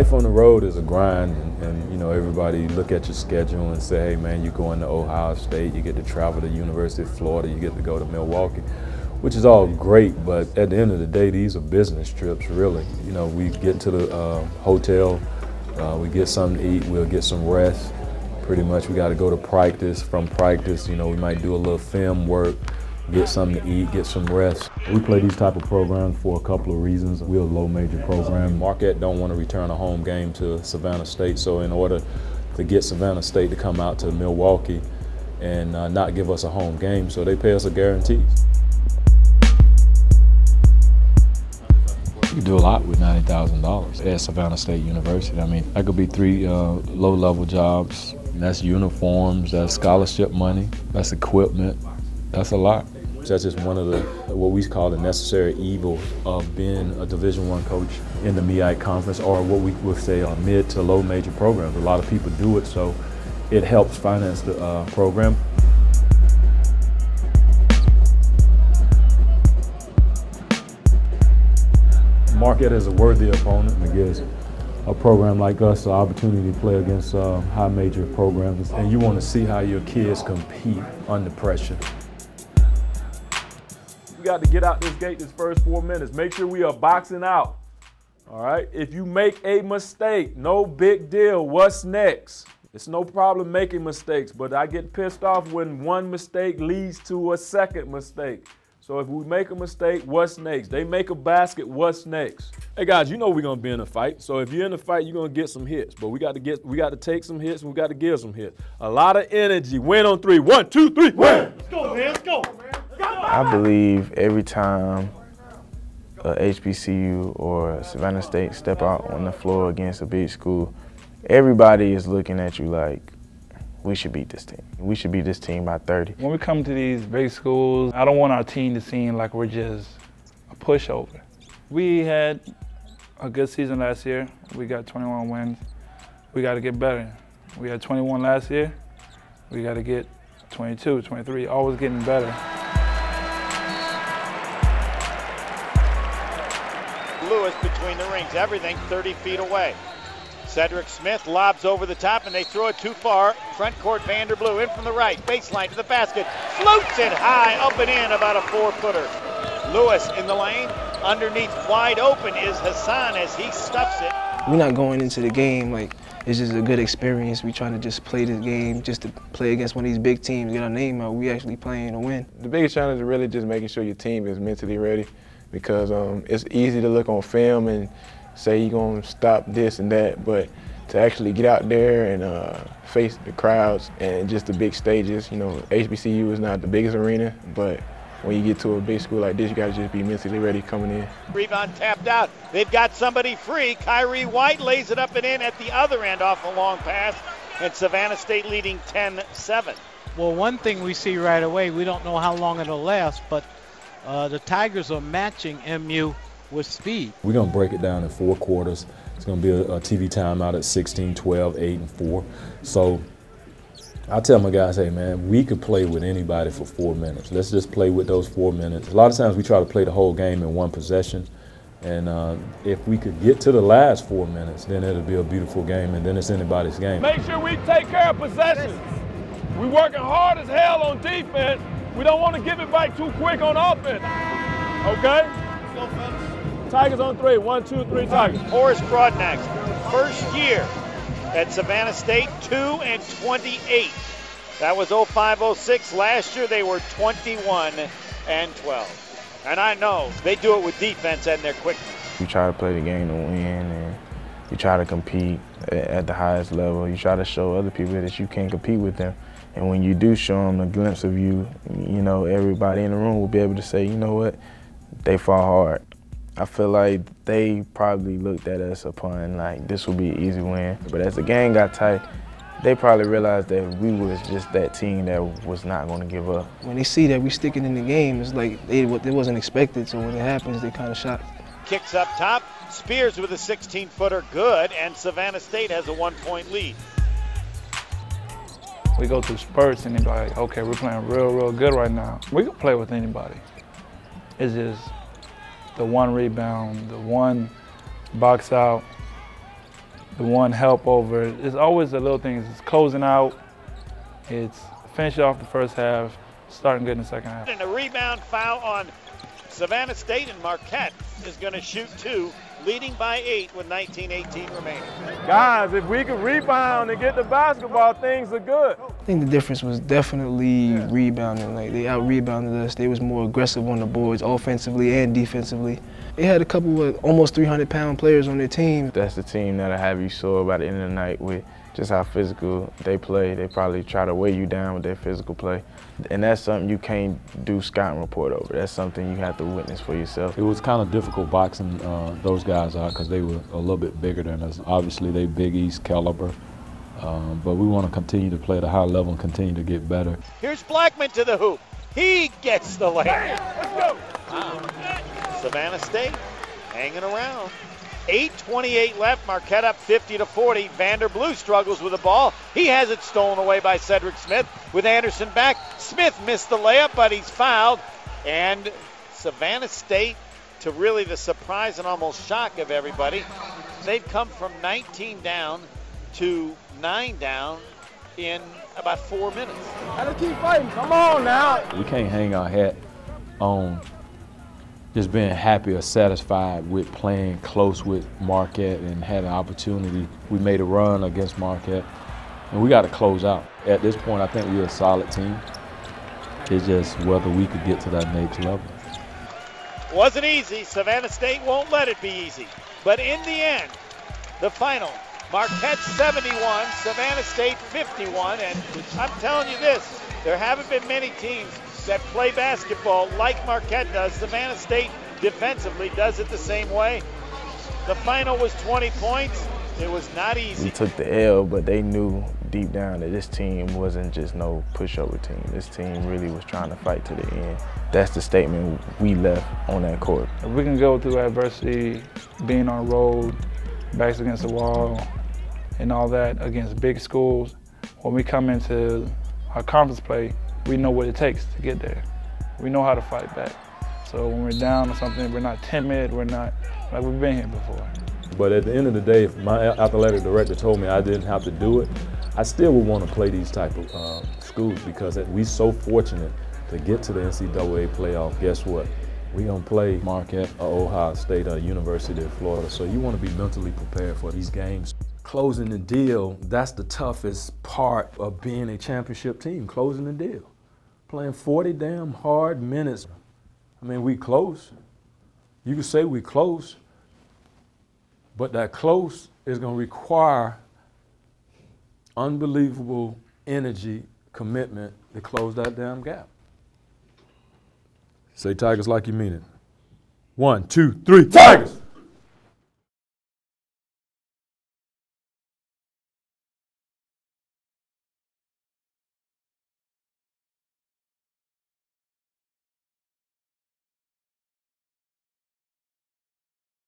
life on the road is a grind, and, and, you know everybody look at your schedule and say, "Hey, man, you're going to Ohio State. You get to travel to University of Florida. You get to go to Milwaukee." Which is all great, but at the end of the day, these are business trips, really. You know, we get to the uh, hotel, uh, we get something to eat, we'll get some rest. Pretty much, we got to go to practice. From practice, you know, we might do a little film work, get something to eat, get some rest. We play these type of programs for a couple of reasons. We're a low major program. Marquette don't want to return a home game to Savannah State, so in order to get Savannah State to come out to Milwaukee and uh, not give us a home game, so they pay us a guarantee. You do a lot with $90,000 at Savannah State University. I mean, that could be three uh, low-level jobs. That's uniforms, that's scholarship money, that's equipment. That's a lot. That's just one of the what we call the necessary evil of being a Division One coach in the MEAC conference, or what we would say are mid to low major programs. A lot of people do it, so it helps finance the uh, program. Marquette is a worthy opponent and gives a program like us the opportunity to play against uh, high major programs. And you want to see how your kids compete under pressure. We got to get out this gate this first four minutes. Make sure we are boxing out. All right. If you make a mistake, no big deal. What's next? It's no problem making mistakes, but I get pissed off when one mistake leads to a second mistake. So if we make a mistake, what's next? They make a basket, what's next? Hey guys, you know we're gonna be in a fight. So if you're in a fight, you're gonna get some hits. But we got to get we got to take some hits and we got to give some hits. A lot of energy. Win on three. One, two, three, win! Let's go, man. Let's go. I believe every time a HBCU or Savannah State step out on the floor against a big school, everybody is looking at you like, we should beat this team. We should beat this team by 30. When we come to these big schools, I don't want our team to seem like we're just a pushover. We had a good season last year. We got 21 wins. We got to get better. We had 21 last year. We got to get 22, 23, always getting better. Between the rings, everything 30 feet away. Cedric Smith lobs over the top and they throw it too far. Front court Vanderblue in from the right, baseline to the basket, floats it high up and in about a four footer. Louis in the lane, underneath wide open is Hassan as he stuffs it. We're not going into the game like it's just a good experience. We're trying to just play this game just to play against one of these big teams, get our name out. We actually playing to win. The biggest challenge is really just making sure your team is mentally ready because um, it's easy to look on film and say you're going to stop this and that, but to actually get out there and uh, face the crowds and just the big stages, you know, HBCU is not the biggest arena, but when you get to a big school like this, you got to just be mentally ready coming in. Rebound tapped out. They've got somebody free. Khiry White lays it up and in at the other end off a long pass, and Savannah State leading 10-7. Well, one thing we see right away, we don't know how long it'll last, but uh, the Tigers are matching MU with speed. We're going to break it down in four quarters. It's going to be a, a TV timeout at 16, 12, 8, and 4. So I tell my guys, hey man, we could play with anybody for four minutes. Let's just play with those four minutes. A lot of times we try to play the whole game in one possession. And uh, if we could get to the last four minutes, then it'll be a beautiful game, and then it's anybody's game. Make sure we take care of possessions. We're working hard as hell on defense. We don't want to give it back too quick on offense. Okay? Let's go, fellas. Tigers on three. One, two, three, Tigers. Horace Broadnax, first year at Savannah State, 2 and 28. That was 0506. Last year they were 21 and 12. And I know they do it with defense and their quickness. You try to play the game to win and you try to compete at the highest level. You try to show other people that you can compete with them. And when you do show them a glimpse of you, you know, everybody in the room will be able to say, you know what, they fought hard. I feel like they probably looked at us upon like this will be an easy win. But as the game got tight, they probably realized that we was just that team that was not going to give up. When they see that we sticking in the game, it's like they, it wasn't expected. So when it happens, they kind of shocked. Kicks up top. Spears with a 16-footer, good, and Savannah State has a one-point lead. We go through spurts and they're like, okay, we're playing real, real good right now. We can play with anybody. It's just the one rebound, the one box out, the one help over. It's always the little things. It's closing out. It's finishing off the first half, starting good in the second half. And a rebound foul on Savannah State and Marquette is going to shoot two, leading by eight with 19-18 remaining. Guys, if we could rebound and get the basketball, things are good. I think the difference was definitely rebounding. Like they out rebounded us. They was more aggressive on the boards, offensively and defensively. They had a couple of almost 300 pound players on their team. That's the team that'll have you sore by the end of the night with just how physical they play. They probably try to weigh you down with their physical play. And that's something you can't do scouting report over. That's something you have to witness for yourself. It was kind of difficult boxing uh, those guys out because they were a little bit bigger than us. Obviously, they Big East caliber. Um, but we want to continue to play at a high level and continue to get better. Here's Blackman to the hoop. He gets the layup. Wow. Savannah State hanging around. 8.28 left. Marquette up 50 to 40. Vanderblue struggles with the ball. He has it stolen away by Cedric Smith with Anderson back. Smith missed the layup, but he's fouled. And Savannah State, to really the surprise and almost shock of everybody, they've come from 19 down to 9 down in about four minutes. Gotta keep fighting. Come on now. We can't hang our hat on just being happy or satisfied with playing close with Marquette and had an opportunity. We made a run against Marquette, and we got to close out. At this point, I think we're a solid team. It's just whether we could get to that next level. Wasn't easy. Savannah State won't let it be easy. But in the end, the final, Marquette 71, Savannah State 51. And I'm telling you this, there haven't been many teams that play basketball like Marquette does. Savannah State defensively does it the same way. The final was 20 points. It was not easy. We took the L, but they knew deep down that this team wasn't just no pushover team. This team really was trying to fight to the end. That's the statement we left on that court. If we can go through adversity, being on the road, backs against the wall, and all that against big schools, when we come into our conference play, we know what it takes to get there. We know how to fight back. So when we're down or something, we're not timid, we're not, like we've been here before. But at the end of the day, if my athletic director told me I didn't have to do it, I still would want to play these type of uh, schools because we so fortunate to get to the NCAA playoff. Guess what? We're going to play Marquette or Ohio State or University of Florida. So you want to be mentally prepared for these games. Closing the deal, that's the toughest part of being a championship team, closing the deal. Playing 40 damn hard minutes. I mean, we close. You could say we close, but that close is going to require unbelievable energy, commitment to close that damn gap. Say Tigers like you mean it. One, two, three, Tigers!